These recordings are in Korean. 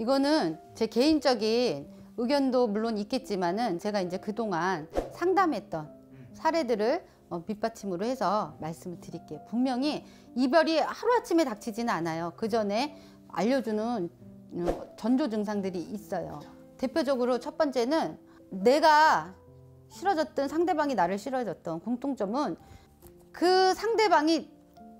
이거는 제 개인적인 의견도 물론 있겠지만은 제가 이제 그동안 상담했던 사례들을 어, 밑받침으로 해서 말씀을 드릴게요. 분명히 이별이 하루아침에 닥치지는 않아요. 그 전에 알려주는 어, 전조 증상들이 있어요. 대표적으로 첫 번째는 내가 싫어졌던 상대방이 나를 싫어졌던 공통점은 그 상대방이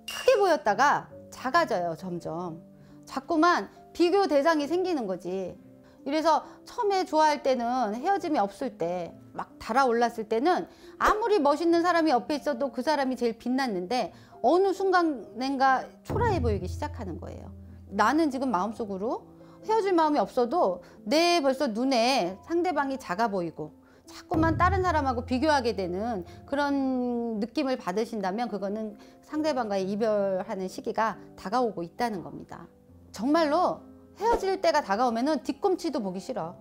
크게 보였다가 작아져요, 점점. 자꾸만 비교 대상이 생기는 거지. 이래서 처음에 좋아할 때는 헤어짐이 없을 때, 막 달아올랐을 때는 아무리 멋있는 사람이 옆에 있어도 그 사람이 제일 빛났는데 어느 순간인가 초라해 보이기 시작하는 거예요. 나는 지금 마음속으로 헤어질 마음이 없어도 내 벌써 눈에 상대방이 작아 보이고 자꾸만 다른 사람하고 비교하게 되는 그런 느낌을 받으신다면 그거는 상대방과의 이별하는 시기가 다가오고 있다는 겁니다. 정말로 헤어질 때가 다가오면은 뒤꿈치도 보기 싫어.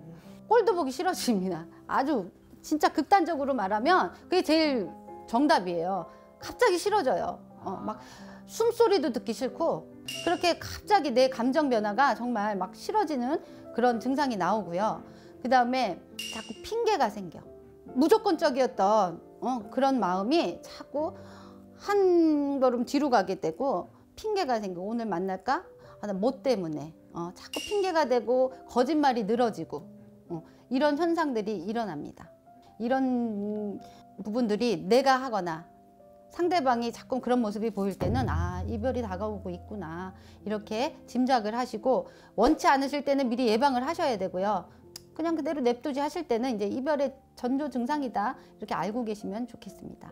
꼴도 보기 싫어집니다. 아주 진짜 극단적으로 말하면 그게 제일 정답이에요. 갑자기 싫어져요. 어, 막 숨소리도 듣기 싫고 그렇게 갑자기 내 감정 변화가 정말 막 싫어지는 그런 증상이 나오고요. 그 다음에 자꾸 핑계가 생겨. 무조건적이었던 어, 그런 마음이 자꾸 한 걸음 뒤로 가게 되고 핑계가 생겨. 오늘 만날까? 뭐 때문에? 어, 자꾸 핑계가 되고 거짓말이 늘어지고 어, 이런 현상들이 일어납니다. 이런 부분들이 내가 하거나 상대방이 자꾸 그런 모습이 보일 때는 아 이별이 다가오고 있구나 이렇게 짐작을 하시고 원치 않으실 때는 미리 예방을 하셔야 되고요. 그냥 그대로 냅두지 하실 때는 이제 이별의 전조 증상이다 이렇게 알고 계시면 좋겠습니다.